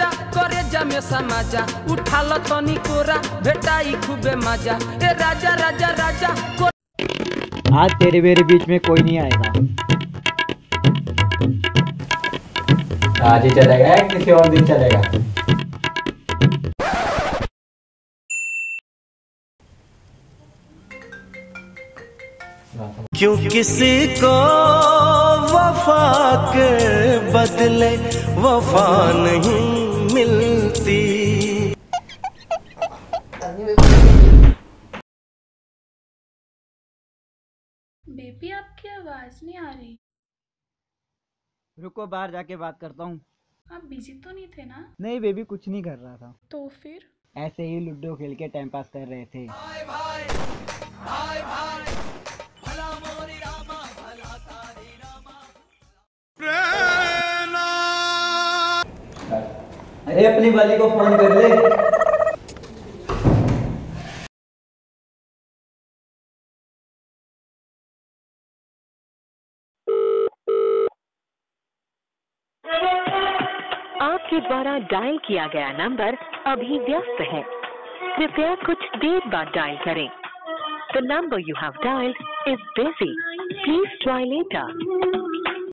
राजा करे जमे समाजा। उठा लो तनी कोरा भेटाई खूबे मज़ा। ए राजा राजा राजा आज तेरे मेरे बीच में कोई नहीं आएगा। आज ही चलेगा किसी और दिन चलेगा। क्यों किसी को वफा के बदले वफा नहीं? बेबी आपकी आवाज़ नहीं आ रही। रुको बाहर जाके बात करता हूँ। आप बिज़ी तो नहीं थे ना? नहीं बेबी कुछ नहीं कर रहा था। तो फिर? ऐसे ही लूडो खेल के टाइम पास कर रहे थे। भाई भाई, भाई भाई। अरे अपनी वाली को फ़ोन कर ले। आपके द्वारा डायल किया गया नंबर अभी व्यस्त है। कृपया कुछ देर बाद डायल करें। The number you have dial is busy please try later